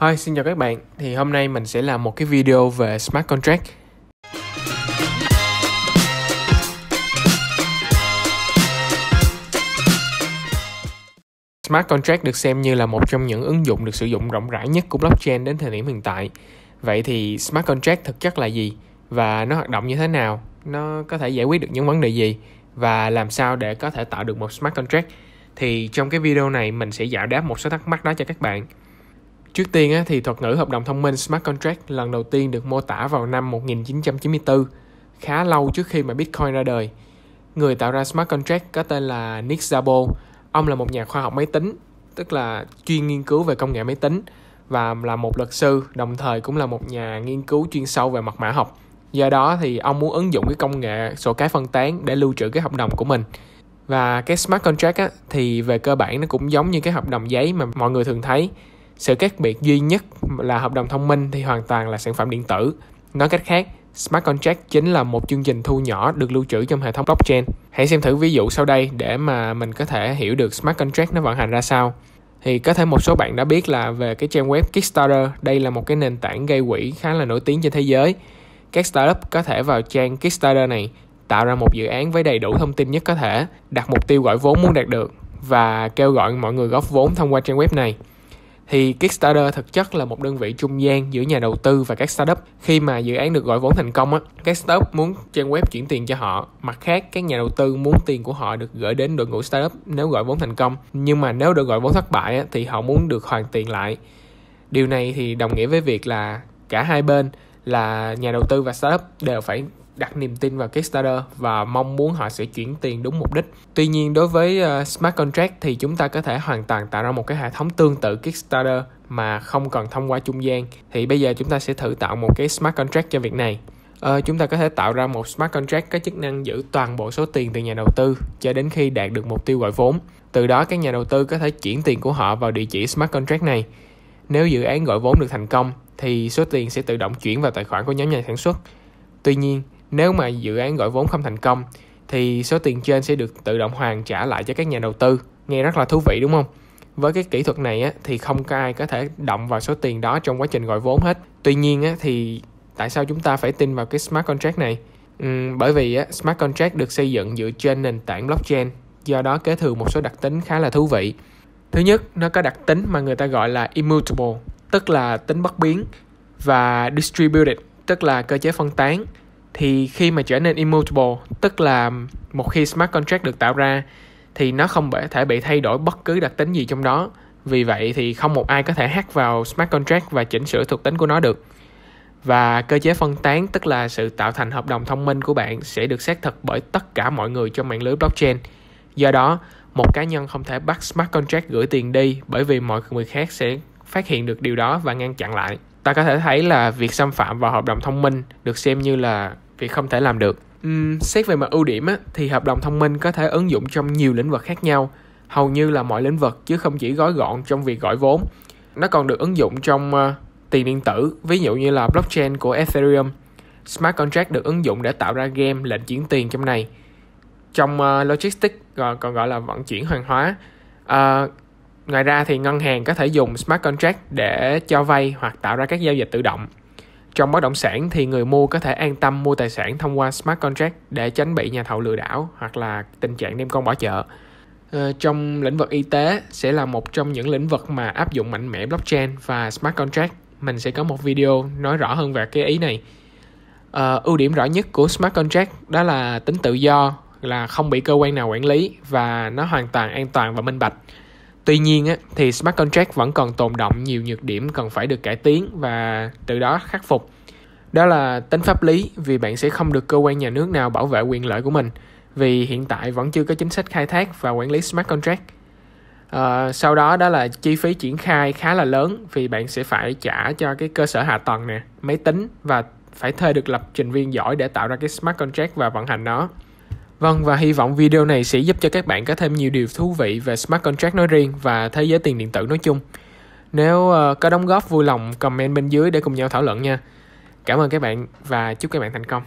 Hi, xin chào các bạn. Thì hôm nay mình sẽ làm một cái video về smart contract. Smart contract được xem như là một trong những ứng dụng được sử dụng rộng rãi nhất của blockchain đến thời điểm hiện tại. Vậy thì smart contract thực chất là gì và nó hoạt động như thế nào? Nó có thể giải quyết được những vấn đề gì và làm sao để có thể tạo được một smart contract? Thì trong cái video này mình sẽ giải đáp một số thắc mắc đó cho các bạn. Trước tiên á, thì thuật ngữ hợp đồng thông minh Smart Contract lần đầu tiên được mô tả vào năm 1994, khá lâu trước khi mà Bitcoin ra đời. Người tạo ra Smart Contract có tên là Nick Szabo. Ông là một nhà khoa học máy tính, tức là chuyên nghiên cứu về công nghệ máy tính và là một luật sư, đồng thời cũng là một nhà nghiên cứu chuyên sâu về mật mã học. Do đó thì ông muốn ứng dụng cái công nghệ sổ cái phân tán để lưu trữ cái hợp đồng của mình. Và cái smart contract á, thì về cơ bản nó cũng giống như cái hợp đồng giấy mà mọi người thường thấy sự khác biệt duy nhất là hợp đồng thông minh thì hoàn toàn là sản phẩm điện tử. Nói cách khác, Smart Contract chính là một chương trình thu nhỏ được lưu trữ trong hệ thống blockchain. Hãy xem thử ví dụ sau đây để mà mình có thể hiểu được Smart Contract nó vận hành ra sao. Thì có thể một số bạn đã biết là về cái trang web Kickstarter, đây là một cái nền tảng gây quỹ khá là nổi tiếng trên thế giới. Các startup có thể vào trang Kickstarter này tạo ra một dự án với đầy đủ thông tin nhất có thể, đặt mục tiêu gọi vốn muốn đạt được và kêu gọi mọi người góp vốn thông qua trang web này thì Kickstarter thực chất là một đơn vị trung gian giữa nhà đầu tư và các startup. Khi mà dự án được gọi vốn thành công á, các startup muốn trang web chuyển tiền cho họ. Mặt khác, các nhà đầu tư muốn tiền của họ được gửi đến đội ngũ startup nếu gọi vốn thành công. Nhưng mà nếu được gọi vốn thất bại á, thì họ muốn được hoàn tiền lại. Điều này thì đồng nghĩa với việc là cả hai bên là nhà đầu tư và startup đều phải đặt niềm tin vào Kickstarter và mong muốn họ sẽ chuyển tiền đúng mục đích. Tuy nhiên đối với uh, smart contract thì chúng ta có thể hoàn toàn tạo ra một cái hệ thống tương tự Kickstarter mà không cần thông qua trung gian. Thì bây giờ chúng ta sẽ thử tạo một cái smart contract cho việc này. Uh, chúng ta có thể tạo ra một smart contract có chức năng giữ toàn bộ số tiền từ nhà đầu tư cho đến khi đạt được mục tiêu gọi vốn. Từ đó các nhà đầu tư có thể chuyển tiền của họ vào địa chỉ smart contract này. Nếu dự án gọi vốn được thành công thì số tiền sẽ tự động chuyển vào tài khoản của nhóm nhà sản xuất. Tuy nhiên, nếu mà dự án gọi vốn không thành công thì số tiền trên sẽ được tự động hoàn trả lại cho các nhà đầu tư. Nghe rất là thú vị đúng không? Với cái kỹ thuật này á, thì không có ai có thể động vào số tiền đó trong quá trình gọi vốn hết. Tuy nhiên á, thì tại sao chúng ta phải tin vào cái smart contract này? Uhm, bởi vì á, smart contract được xây dựng dựa trên nền tảng blockchain, do đó kế thừa một số đặc tính khá là thú vị. Thứ nhất, nó có đặc tính mà người ta gọi là immutable, tức là tính bất biến, và distributed, tức là cơ chế phân tán thì khi mà trở nên immutable, tức là một khi smart contract được tạo ra, thì nó không thể bị thay đổi bất cứ đặc tính gì trong đó. Vì vậy thì không một ai có thể hack vào smart contract và chỉnh sửa thuộc tính của nó được. Và cơ chế phân tán, tức là sự tạo thành hợp đồng thông minh của bạn, sẽ được xác thực bởi tất cả mọi người trong mạng lưới blockchain. Do đó, một cá nhân không thể bắt smart contract gửi tiền đi bởi vì mọi người khác sẽ phát hiện được điều đó và ngăn chặn lại ta có thể thấy là việc xâm phạm vào hợp đồng thông minh được xem như là việc không thể làm được. Uhm, xét về mặt ưu điểm á, thì hợp đồng thông minh có thể ứng dụng trong nhiều lĩnh vực khác nhau hầu như là mọi lĩnh vực chứ không chỉ gói gọn trong việc gọi vốn. Nó còn được ứng dụng trong uh, tiền điện tử ví dụ như là blockchain của ethereum. Smart contract được ứng dụng để tạo ra game lệnh chuyển tiền trong này. Trong uh, logistics còn, còn gọi là vận chuyển hàng hóa uh, ngoài ra thì ngân hàng có thể dùng smart contract để cho vay hoặc tạo ra các giao dịch tự động trong bất động sản thì người mua có thể an tâm mua tài sản thông qua smart contract để tránh bị nhà thầu lừa đảo hoặc là tình trạng đem con bỏ chợ. Ờ, trong lĩnh vực y tế sẽ là một trong những lĩnh vực mà áp dụng mạnh mẽ blockchain và smart contract. Mình sẽ có một video nói rõ hơn về cái ý này. Ờ, ưu điểm rõ nhất của smart contract đó là tính tự do, là không bị cơ quan nào quản lý và nó hoàn toàn an toàn và minh bạch. Tuy nhiên á, thì smart contract vẫn còn tồn động nhiều nhược điểm cần phải được cải tiến và từ đó khắc phục. Đó là tính pháp lý vì bạn sẽ không được cơ quan nhà nước nào bảo vệ quyền lợi của mình vì hiện tại vẫn chưa có chính sách khai thác và quản lý smart contract. À, sau đó đó là chi phí triển khai khá là lớn vì bạn sẽ phải trả cho cái cơ sở hạ tầng nè, máy tính và phải thuê được lập trình viên giỏi để tạo ra cái smart contract và vận hành nó. Vâng và hy vọng video này sẽ giúp cho các bạn có thêm nhiều điều thú vị về smart contract nói riêng và thế giới tiền điện tử nói chung. Nếu uh, có đóng góp vui lòng comment bên dưới để cùng nhau thảo luận nha. Cảm ơn các bạn và chúc các bạn thành công.